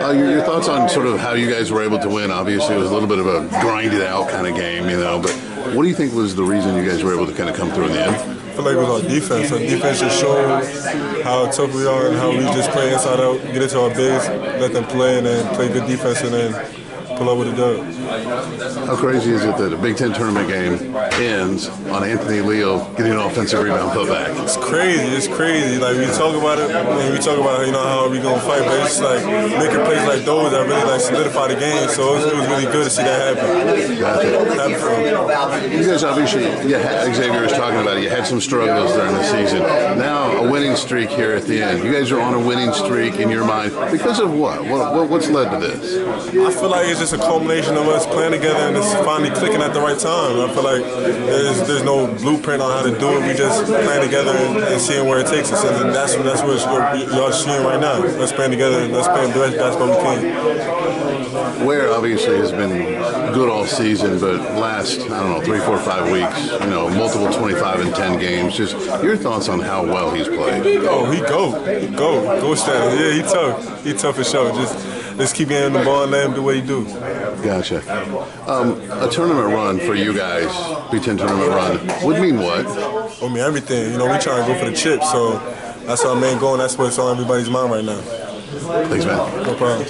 Uh, your, your thoughts on sort of how you guys were able to win? Obviously, it was a little bit of a grinded out kind of game, you know. But what do you think was the reason you guys were able to kind of come through in the end? I feel like it was our defense. Our defense just showed how tough we are and how we just play inside out, get into our base, let them play, and then play good defense, and then pull up with a dub. How crazy is it that a Big Ten tournament game ends on Anthony Leal getting an offensive rebound putback? It's crazy. It's crazy. Like we talk about it, and we talk about you know how we gonna fight, but it's like making plays like those that really like solidify the game. So it was, it was really good to see that happen. Happy for. You guys obviously, yeah, Xavier was talking about it. You had some struggles during the season. Now a winning streak here at the end. You guys are on a winning streak in your mind because of what? What, what what's led to this? I feel like it's just a culmination of us playing together and it's finally clicking at the right time. I feel like there's, there's no blueprint on how to do it. We just playing together and, and seeing where it takes us, and that's that's what y'all seeing right now. Let's play together and let's play the best basketball we can. Ware obviously has been good all season, but last I don't know three, four, five weeks, you know, multiple 25 and 10 games. Just your thoughts on how well he's played. Oh, he go, he go, go stand. Yeah, he tough. He tough for sure. Just let's keep getting the ball and let him do what he do. Gotcha. Um, a tournament run for you guys, Big Ten tournament run, would mean what? I mean everything. You know, we trying to go for the chip, so that's our main goal, and that's what's on everybody's mind right now. Thanks, man. No problem.